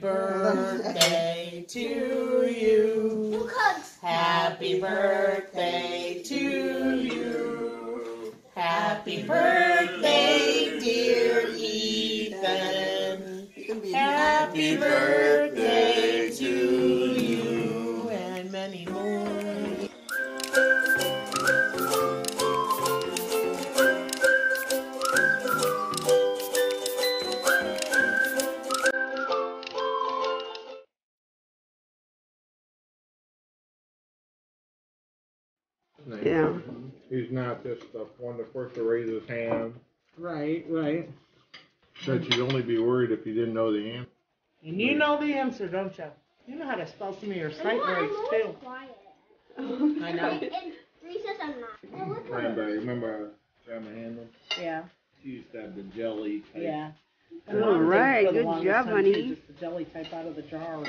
birthday to you. Happy birthday to you. Happy birthday, dear Ethan. Happy birthday to you and many more. He's not just the one the first to raise his hand. Right, right. Said you'd only be worried if you didn't know the answer. And you know the answer, don't you? You know how to spell some of your sight words too. quiet. I know. And recess, I'm not. Remember, remember Grandma Handel? Yeah, She used to have the jelly type. yeah. All right, good job, honey. Just the jelly type out of the jar.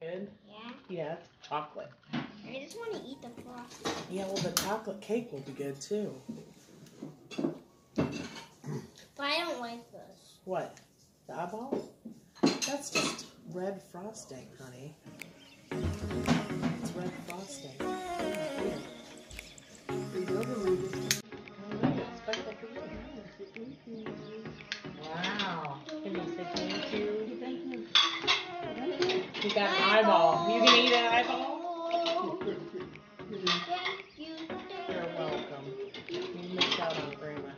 Good. Yeah. Yeah, it's chocolate. I just want to eat the frosting. Yeah, well, the chocolate cake will be good too. But I don't like this. What? The eyeballs? That's just red frosting, honey. It's red frosting. Wow. Can you say thank you? You got an eyeball. You can eat an eyeball? Thank you. You're welcome. You missed out on grandma.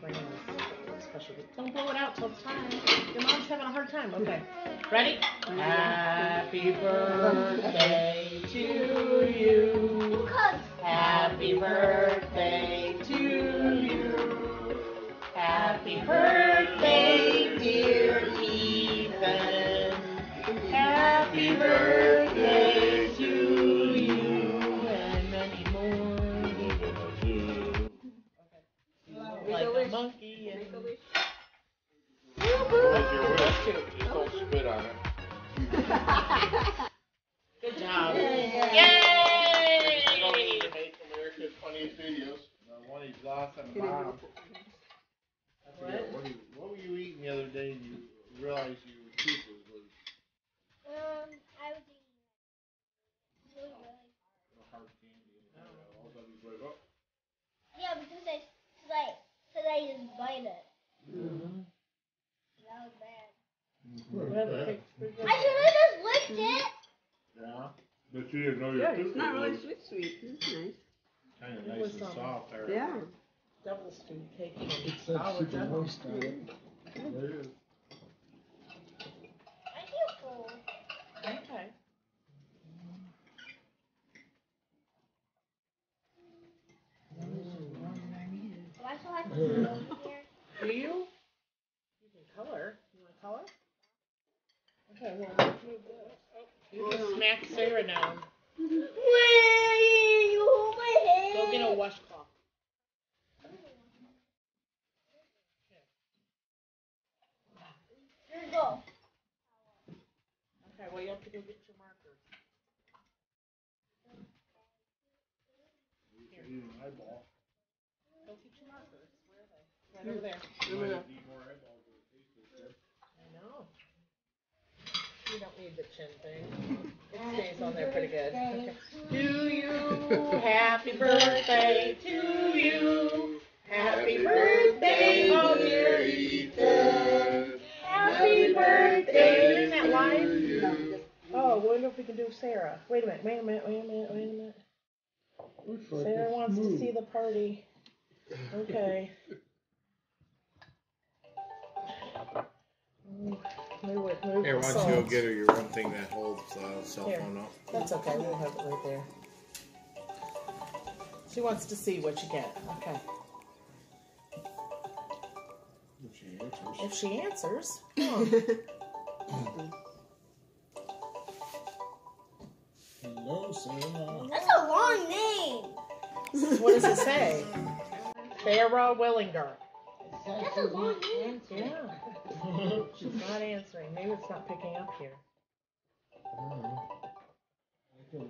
Grandma's special. Don't blow it out till it's time. Your mom's having a hard time. Okay. Ready? Happy birthday to you. Happy birthday Like a monkey and. As your wish, just don't spit on it. Good job. You don't need Yay! to make America's funniest videos. No, one he's lost a bomb. I what, you, what were you eating the other day and you realized your tooth was loose? Um, I was eating really, really hard. hard candy. And all of a sudden he's like, oh. Yeah, because I, cause I, cause I just bite it. Mhm. That was bad. Yeah, the cake's pretty good. I should have just licked it. Yeah, but you didn't know your Yeah, cookie It's not really was sweet, sweet. It's nice. kind of It nice was, and um, soft there. Yeah. Double steamed cake from It's that Dollar super General. moist on it. There it is. I feel full. Okay. Do I still have to put it over here? Do you? You can color. You want to color? Okay, well, let's move this. Oh, you can smack Sarah down. Wait, you hold my hand. Go get a washcloth. Here you go. Okay, well, you have to go get your markers. Eat eyeball. Go get your markers. Where are they? Right over there. Might eat more eyeballs than it tastes good. I know. You don't need the chin thing. It stays on there pretty good. Okay. To you, happy birthday to you. Happy birthday, oh dear Ethan. Wonder if we can do Sarah. Wait a minute, wait a minute, wait a minute, wait a minute. Looks like Sarah it's wants to smooth. see the party. Okay. Move, move it, move Here, the why don't you go salt. get her your one thing that holds uh, cell Here. phone up? That's okay, we'll have it right there. She wants to see what you get. Okay. If she answers. If she answers. huh. Hello, That's a long name. what does it say? Sarah Willinger. That's a long name. Yeah. She's not answering. Maybe it's not picking up here. You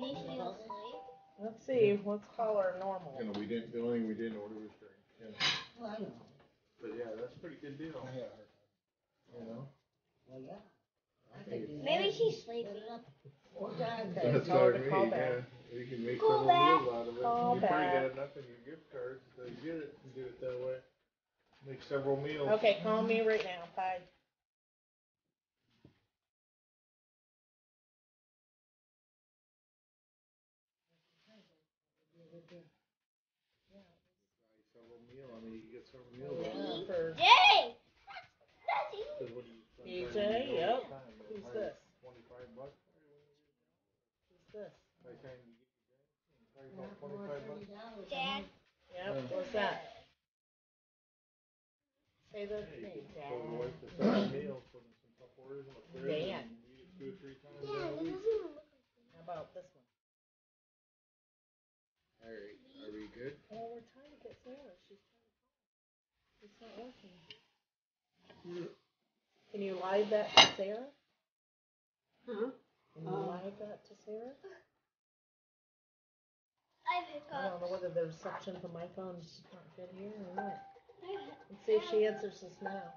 need to be asleep. Let's see. Let's call her normal. You know, we didn't, the only thing we didn't order was drink. You know. But yeah, that's a pretty good deal. I had a hard You know? I think it's- Maybe she's sleeping. Okay, That's tell her to call back. yeah. You can make Call several back. meals out of it. Call You probably back. got enough in your gift cards to get it and do it that way. Make several meals. Okay, call me right now. Bye. Several meal, I mean, you get several meals out of it. Yay! That's, that's what do you- sometimes you yep. go all the time, but Who's this? Twenty-five bucks. Who's this? By the time you get your probably twenty-five bucks. Dad. Yep. What's that? Say the Yeah, you name. could show the wife the several meals, put in some tough orders in the fridge. Dan. and Eat two or three times Yeah, a this week. doesn't even look How about this one? Alright, are we good? Oh, we're trying to get Sarah. She's trying to call. It's not working. Can you live that to Sarah? Huh? Can you Oh. that to Sarah? I I don't know whether the reception from my phone's not good here or what. Let's see if she answers us now.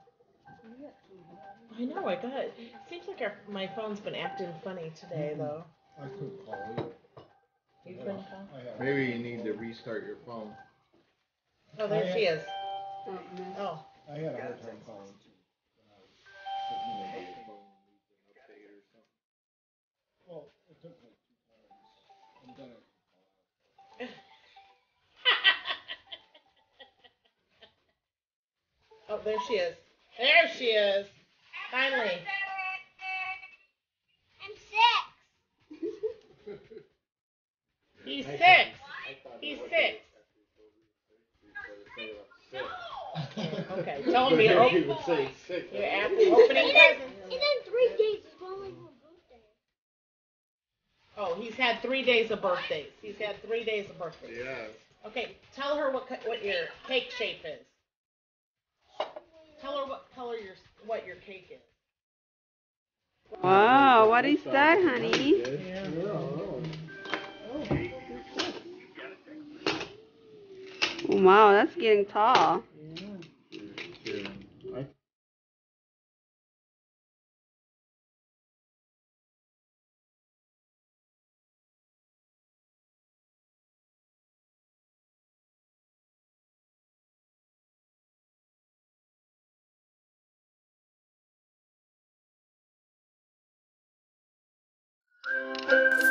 I know, I got it. Seems like our, my phone's been acting funny today, mm-hmm. though. I couldn't call either. You couldn't call? I had. Maybe you need to restart your phone. Oh, there she is. Oh. Oh, I had a hard time calling too. Maybe your phone oh, there she is. There she is. Finally. I'm six. He's six. He's six. Okay, tell him you're, He would say six. you're at the opening presents. and then three days is going like my birthday. Oh, he's had three days of birthdays. He's had three days of birthdays. Yeah. Okay, tell her what what your cake shape is. Tell her what color your what your cake is. Wow, what is that, honey? Wow, that's getting tall. Bye.